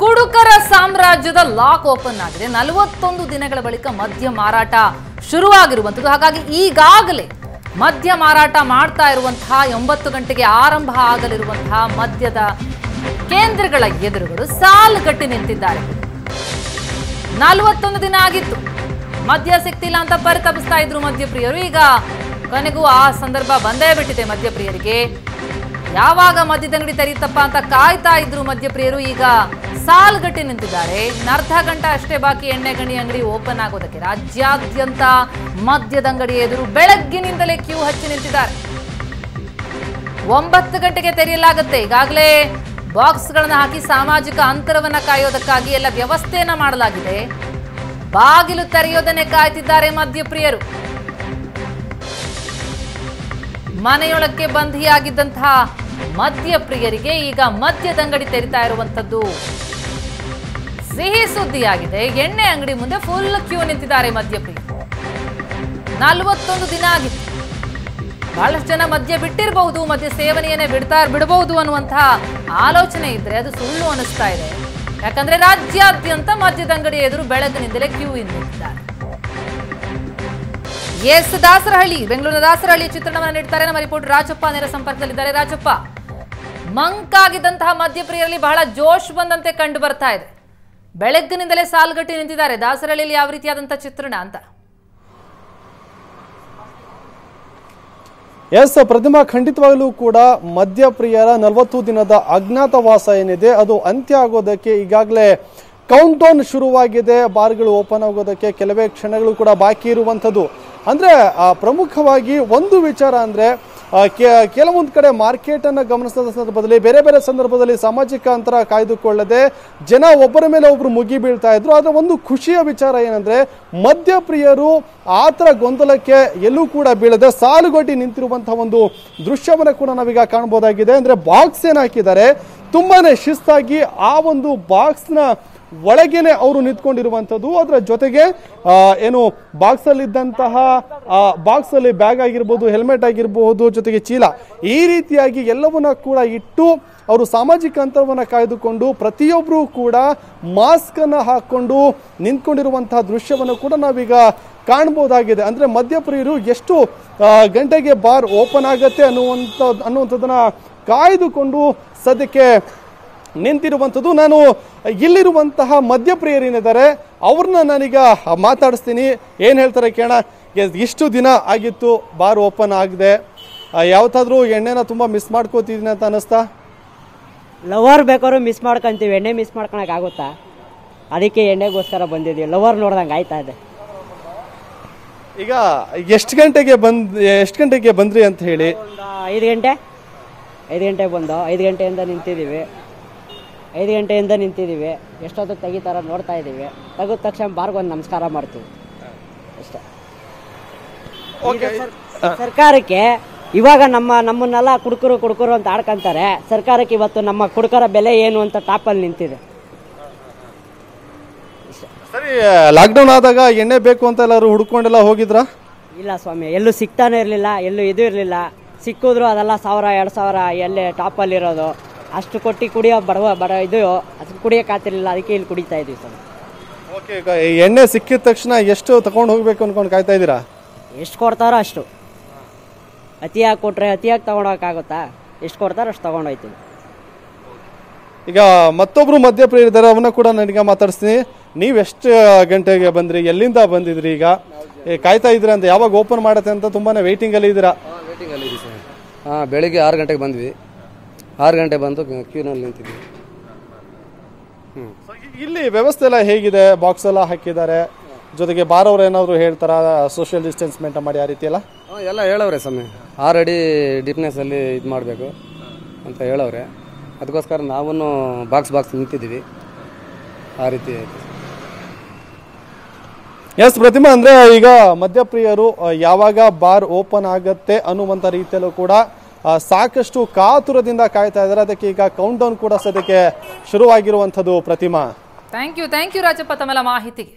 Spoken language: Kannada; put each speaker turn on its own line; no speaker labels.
ಕುಡುಕರ ಸಾಮ್ರಾಜ್ಯದ ಲಾಕ್ ಓಪನ್ ಆಗಿದೆ. ನಲವತ್ತೊಂದು ದಿನಗಳ ಬಳಿಕ ಮದ್ಯ ಮಾರಾಟ ಶುರುವಾಗಿರುವಂಥದ್ದು. ಹಾಗಾಗಿ ಈಗಾಗಲೇ ಮದ್ಯ ಮಾರಾಟ ಮಾಡ್ತಾ ಇರುವಂತಹ ಎಂಬತ್ತು ಗಂಟೆಗೆ ಆರಂಭ ಆಗಲಿರುವಂತಹ ಮದ್ಯದ ಕೇಂದ್ರಗಳ ಎದುರುಗಳು ಸಾಲುಗಟ್ಟಿ ನಿಂತಿದ್ದಾರೆ. ನಲವತ್ತೊಂದು ದಿನ ಆಗಿತ್ತು. ಮದ್ಯ ಸಿಕ್ತಿಲ್ಲ ಅಂತ ಪರಿತಪಿಸ್ತಾ ಇದ್ರು ಮದ್ಯಪ್ರಿಯರು. ಈಗ ಕೊನೆಗೂ ಆ ಸಂದರ್ಭ ಬಂದೇ ಬಿಟ್ಟಿದೆ ಮದ್ಯಪ್ರಿಯರಿಗೆ. ಯಾವಾಗ ಮದ್ಯದಂಗಡಿ ತೆರೆಯುತ್ತಪ್ಪ ಅಂತ ಕಾಯ್ತಾ ಇದ್ರು ಮದ್ಯಪ್ರಿಯರು, ಈಗ ಸಾಲ್ಗಟ್ಟಿ ನಿಂತಿದ್ದಾರೆ. ಅರ್ಧ ಗಂಟೆ ಅಷ್ಟೇ ಬಾಕಿ, ಎಣ್ಣೆ ಗಣಿ ಅಂಗಡಿ ಓಪನ್ ಆಗೋದಕ್ಕೆ ರಾಜ್ಯಾದ್ಯಂತ ಮದ್ಯದಂಗಡಿ ಎದುರು ಬೆಳಗ್ಗಿನಿಂದಲೇ ಕ್ಯೂ ಹಚ್ಚಿ ನಿಂತಿದ್ದಾರೆ. ಒಂಬತ್ತು ಗಂಟೆಗೆ ತೆರೆಯಲಾಗುತ್ತೆ. ಈಗಾಗಲೇ ಬಾಕ್ಸ್ಗಳನ್ನು ಹಾಕಿ ಸಾಮಾಜಿಕ ಅಂತರವನ್ನ ಕಾಯೋದಕ್ಕಾಗಿ ಎಲ್ಲ ವ್ಯವಸ್ಥೆಯನ್ನ ಮಾಡಲಾಗಿದೆ. ಬಾಗಿಲು ತೆರೆಯೋದನ್ನೇ ಕಾಯ್ತಿದ್ದಾರೆ ಮದ್ಯಪ್ರಿಯರು. ಮನೆಯೊಳಕ್ಕೆ ಬಂಧಿಯಾಗಿದ್ದಂತಹ ಮದ್ಯಪ್ರಿಯರಿಗೆ ಈಗ ಮದ್ಯದಂಗಡಿ ತೆರಿತಾ ಇರುವಂತದ್ದು ಸಿಹಿ ಸುದ್ದಿಯಾಗಿದೆ. ಎಣ್ಣೆ ಅಂಗಡಿ ಮುಂದೆ ಫುಲ್ ಕ್ಯೂ ನಿಂತಿದ್ದಾರೆ ಮದ್ಯಪ್ರಿಯರು ನಲ್ವತ್ತೊಂದು ದಿನ ಆಗಿತ್ತು. ಬಹಳಷ್ಟು ಜನ ಮದ್ಯ ಬಿಟ್ಟಿರಬಹುದು, ಮದ್ಯ ಸೇವನೆಯನ್ನೇ ಬಿಡ್ತಾ ಬಿಡಬಹುದು ಅನ್ನುವಂತಹ ಆಲೋಚನೆ ಇದ್ರೆ ಅದು ಸುಳ್ಳು ಅನಿಸ್ತಾ ಇದೆ. ಯಾಕಂದ್ರೆ ರಾಜ್ಯಾದ್ಯಂತ ಮದ್ಯದಂಗಡಿ ಎದುರು ಬೆಳಗಿನಿಂದಲೇ ಕ್ಯೂ ನಿಂತಿದ್ದಾರೆ ಎಸ್ ದಾಸರಹಳ್ಳಿ, ಬೆಂಗಳೂರಿನ ದಾಸರಹಳ್ಳಿ ಚಿತ್ರಣವನ್ನು ನೀಡ್ತಾರೆ. ನಮ್ಮ ರಿಪೋರ್ಟ್ ರಾಜಪ್ಪ ನೇರ ಸಂಪರ್ಕದಲ್ಲಿದ್ದಾರೆ. ರಾಜಪ್ಪ, ಮಂಕಾಗಿದ್ದಂತಹ ಮದ್ಯಪ್ರಿಯರಲ್ಲಿ ಬಹಳ ಜೋಶ್ ಬಂದಂತೆ ಕಂಡು ಬರ್ತಾ ಇದೆ. ಬೆಳಗ್ಗಿನಿಂದಲೇ ಸಾಲ್ಗಟ್ಟಿ ನಿಂತಿದ್ದಾರೆ. ದಾಸರಹಳ್ಳಿಯಲ್ಲಿ ಯಾವ ರೀತಿಯಾದಂತಹ ಚಿತ್ರಣ ಅಂತ.
ಎಸ್, ಪ್ರತಿಮಾ ಖಂಡಿತವಾಗಲೂ ಕೂಡ ಮದ್ಯಪ್ರಿಯರ ನಲವತ್ತು ದಿನದ ಅಜ್ಞಾತವಾಸ ಏನಿದೆ, ಅದು ಅಂತ್ಯ ಆಗೋದಕ್ಕೆ ಈಗಾಗಲೇ ಕೌಂಟ್ ಡೌನ್ ಶುರುವಾಗಿದೆ. ಬಾರ್ಗಳು ಓಪನ್ ಆಗೋದಕ್ಕೆ ಕೆಲವೇ ಕ್ಷಣಗಳು ಕೂಡ ಬಾಕಿ ಇರುವಂಥದ್ದು. ಅಂದ್ರೆ ಆ, ಪ್ರಮುಖವಾಗಿ ಒಂದು ವಿಚಾರ ಅಂದರೆ ಆ, ಕೆಲವೊಂದು ಕಡೆ ಮಾರ್ಕೆಟ್ ಅನ್ನ ಗಮನಿಸಿದ ಸಂದರ್ಭದಲ್ಲಿ ಬೇರೆ ಬೇರೆ ಸಂದರ್ಭದಲ್ಲಿ ಸಾಮಾಜಿಕ ಅಂತರ ಕಾಯ್ದುಕೊಳ್ಳದೆ ಜನ ಒಬ್ಬರ ಮೇಲೆ ಒಬ್ರು ಮುಗಿ ಬೀಳ್ತಾ ಇದ್ರು. ಆದ್ರೆ ಒಂದು ಖುಷಿಯ ವಿಚಾರ ಏನಂದ್ರೆ ಮದ್ಯಪ್ರಿಯರು ಆತರ ಗೊಂದಲಕ್ಕೆ ಎಲ್ಲೂ ಕೂಡ ಬೀಳದೆ ಸಾಲುಗಟ್ಟಿ ನಿಂತಿರುವಂಥ ಒಂದು ದೃಶ್ಯವನ್ನು ಕೂಡ ನಾವೀಗ ಕಾಣಬಹುದಾಗಿದೆ. ಅಂದ್ರೆ ಬಾಕ್ಸ್ ಏನು ಹಾಕಿದ್ದಾರೆ ತುಂಬಾನೇ ಶಿಸ್ತಾಗಿ ಆ ಒಂದು ಬಾಕ್ಸ್ನ ಒಳಗೇನೆ ಅವರು ನಿಂತ್ಕೊಂಡಿರುವಂಥದ್ದು. ಅದರ ಜೊತೆಗೆ ಏನು ಬಾಕ್ಸ್ ಅಲ್ಲಿ ಇದ್ದಂತಹ ಬಾಕ್ಸ್ ಅಲ್ಲಿ ಬ್ಯಾಗ್ ಆಗಿರ್ಬೋದು, ಹೆಲ್ಮೆಟ್ ಆಗಿರಬಹುದು ಜೊತೆಗೆ ಚೀಲ, ಈ ರೀತಿಯಾಗಿ ಎಲ್ಲವನ್ನ ಕೂಡ ಇಟ್ಟು ಅವರು ಸಾಮಾಜಿಕ ಅಂತರವನ್ನು ಕಾಯ್ದುಕೊಂಡು ಪ್ರತಿಯೊಬ್ಬರು ಕೂಡ ಮಾಸ್ಕ್ ಹಾಕ್ಕೊಂಡು ನಿಂತ್ಕೊಂಡಿರುವಂತಹ ದೃಶ್ಯವನ್ನು ಕೂಡ ನಾವೀಗ ಕಾಣ್ಬೋದಾಗಿದೆ. ಅಂದ್ರೆ ಮಧ್ಯಪ್ರಿಯರು ಎಷ್ಟು ಗಂಟೆಗೆ ಬಾರ್ ಓಪನ್ ಆಗತ್ತೆ ಅನ್ನುವಂಥ ಅನ್ನುವಂಥದ್ದನ್ನು ಕಾಯ್ದುಕೊಂಡು ಸದ್ಯಕ್ಕೆ ನಿಂತಿರುವಂಥದ್ದು. ನಾನು ಇಲ್ಲಿರುವಂತಹ ಮದ್ಯಪ್ರಿಯರೇನಿದ್ದಾರೆ. ಅವ್ರನ್ನ ನಾನೀಗ ಮಾತಾಡಿಸ್ತೀನಿ. ಏನು ಹೇಳ್ತಾರೆ ಕೇಳ ಇಷ್ಟು ದಿನ ಆಗಿತ್ತು. ಬಾರ್ ಓಪನ್ ಆಗಿದೆ. ಯಾವತ್ತಾದ್ರೂ ಎಣ್ಣೆನ ತುಂಬ ಮಿಸ್ ಮಾಡ್ಕೋತಿದ್ದೀನಿ ಅಂತ ಅನ್ನಿಸ್ತಾ?
ಲವರ್ ಬೇಕಾದ್ರೂ ಮಿಸ್ ಮಾಡ್ಕೊಂತೀವಿ. ಎಣ್ಣೆ ಮಿಸ್ ಮಾಡ್ಕೊಳಕ್ ಆಗುತ್ತಾ? ಅದಕ್ಕೆ ಎಣ್ಣೆಗೋಸ್ಕರ ಬಂದಿದ್ದೀವಿ. ಲವರ್ ನೋಡ್ದಂಗೆ ಆಯ್ತಾ ಇದೆ?
ಈಗ ಎಷ್ಟು ಗಂಟೆಗೆ ಬಂದ್ ಎಷ್ಟು ಗಂಟೆಗೆ ಬಂದ್ರಿ ಅಂತ ಹೇಳಿ.
ಐದು ಗಂಟೆ? ಐದು ಗಂಟೆಗೆ ಬಂದು ಐದು ಗಂಟೆಯಿಂದ ನಿಂತಿದ್ದೀವಿ. ಐದು ಗಂಟೆಯಿಂದ ನಿಂತಿದ್ದೀವಿ. ಎಷ್ಟೊತ್ತು ತೆಗಿತಾರ ನೋಡ್ತಾ ಇದ್ದೀವಿ. ತೆಗೆದ ತಕ್ಷಣ ಬಾರ್ಗೊಂದು ನಮಸ್ಕಾರ ಮಾಡ್ತೀವಿ. ಅಷ್ಟೇ. ಸರ್ಕಾರಕ್ಕೆ ಇವಾಗ ನಮ್ಮ ನಮ್ಮನ್ನೆಲ್ಲ ಕುಡ್ಕರು ಕುಡುಕರು ಅಂತ ಆಡ್ಕೊಂತಾರೆ. ಸರ್ಕಾರಕ್ಕೆ ಇವತ್ತು ನಮ್ಮ ಕುಡುಕರ ಬೆಲೆ ಏನು ಅಂತ ಟಾಪಲ್ಲಿ ನಿಂತಿದೆ.
ಸರಿ ಲಾಕ್ಡೌನ್ ಆದಾಗ ಎಣ್ಣೆ ಬೇಕು ಅಂತ ಎಲ್ಲರೂ ಹುಡ್ಕೊಂಡೆಲ್ಲ ಹೋಗಿದ್ರಾ?
ಇಲ್ಲ ಸ್ವಾಮಿ ಎಲ್ಲೂ ಸಿಗ್ತಾನೆ ಇರಲಿಲ್ಲ ಎಲ್ಲೂ ಇದು ಇರಲಿಲ್ಲ. ಸಿಕ್ಕಿದ್ರು ಅದೆಲ್ಲ ಸಾವಿರ ಎರಡು ಸಾವಿರ ಎಲ್ಲೇ ಟಾಪಲ್ಲಿ ಇರೋದು. ಅಷ್ಟು ಕೊಟ್ಟು ಕುಡಿಯೋ ಬಡವ ಬಡ ಇದು ಅದಕ್ಕೆ ಕುಡಿಯೋಕ್ಕಾಗ್ತಿರ್ಲಿಲ್ಲ ಅದಕ್ಕೆ ಇಲ್ಲಿ ಕುಡಿತಾ ಇದ್ದೀವಿ ಸರ್
ಓಕೆ ಈಗ ಈ ಎಣ್ಣೆ ಸಿಕ್ಕಿದ ತಕ್ಷಣ ಎಷ್ಟು ತಗೊಂಡು ಹೋಗ್ಬೇಕು ಅನ್ಕೊಂಡು ಕಾಯ್ತಾ ಇದ್ದೀರಾ?
ಎಷ್ಟು ಕೊಡ್ತಾರೋ ಅಷ್ಟು. ಅತಿಯಾಗಿ ಕೊಟ್ಟರೆ ಅತಿಯಾಗಿ ತೊಗೊಂಡೋಗಕ್ಕಾಗುತ್ತಾ ಎಷ್ಟು ಕೊಡ್ತಾರೋ ಅಷ್ಟು ತೊಗೊಂಡೋಯ್ತೀವಿ
ಈಗ ಮತ್ತೊಬ್ರು ಮಧ್ಯಪ್ರಿಯರಿದ್ದಾರೆ ಅವನ್ನ ಕೂಡ ನನಗೆ ಮಾತಾಡಿಸ್ತೀನಿ. ನೀವು ಎಷ್ಟು ಗಂಟೆಗೆ ಬಂದ್ರಿ ಎಲ್ಲಿಂದ ಬಂದಿದ್ರಿ ಈಗ? ಏ, ಕಾಯ್ತಾ ಇದ್ರಿ ಅಂತ ಯಾವಾಗ ಓಪನ್ ಮಾಡತ್ತೆ ಅಂತ ತುಂಬಾನೇ ವೇಟಿಂಗ್ ಅಲ್ಲಿ ಇದ್ದೀರಾ?
ವೇಟಿಂಗ್ ಅಲ್ಲಿ ಸರ್. ಹಾಂ ಬೆಳಿಗ್ಗೆ ಆರು ಗಂಟೆಗೆ ಬಂದ್ವಿ. ಆರು ಗಂಟೆ ಬಂದು ಕ್ಯೂನಲ್ಲಿ
ಇ- ಇಲ್ಲಿ ವ್ಯವಸ್ಥೆ ಎಲ್ಲ ಹೇಗಿದೆ? ಬಾಕ್ಸ್ ಎಲ್ಲ ಹಾಕಿದ್ದಾರೆ. ಜೊತೆಗೆ ಬಾರವ್ರು ಏನಾದರೂ ಹೇಳ್ತಾರ? ಸೋಷಿಯಲ್ ಡಿಸ್ಟೆನ್ಸ್ ಮೇಂಟೈನ್ ಮಾಡಿ ಆ ರೀತಿ ಎಲ್ಲ?
ಎಲ್ಲ ಹೇಳವ್ರೆ ಸ್ವಾಮಿ. ಆರು ಅಡಿ ಡಿಪ್ನೆಸ್ಸಲ್ಲಿ ಇದು ಮಾಡಬೇಕು ಅಂತ ಹೇಳವ್ರೆ. ಅದಕ್ಕೋಸ್ಕರ ನಾವೂ ಬಾಕ್ಸ್ ಬಾಕ್ಸ್ ನಿಂತಿದ್ದೀವಿ. ಆ ರೀತಿ
ಎಸ್ ಪ್ರತಿಮಾ ಅಂದ್ರೆ ಈಗ ಮದ್ಯಪ್ರಿಯರು ಯಾವಾಗ ಬಾರ್ ಓಪನ್ ಆಗತ್ತೆ ಅನ್ನುವಂಥ ರೀತಿಯಲ್ಲೂ ಕೂಡ ಸಾಕಷ್ಟು ಕಾತುರದಿಂದ ಕಾಯ್ತಾ ಇದ್ದಾರೆ. ಅದಕ್ಕೆ ಈಗ ಕೌಂಟ್ ಡೌನ್ ಕೂಡ ಸದ್ಯಕ್ಕೆ ಶುರುವಾಗಿರುವಂಥದ್ದು Prathima.
Thank you thank you Rajappa ತಮ್ಮೆಲ್ಲ ಮಾಹಿತಿಗೆ.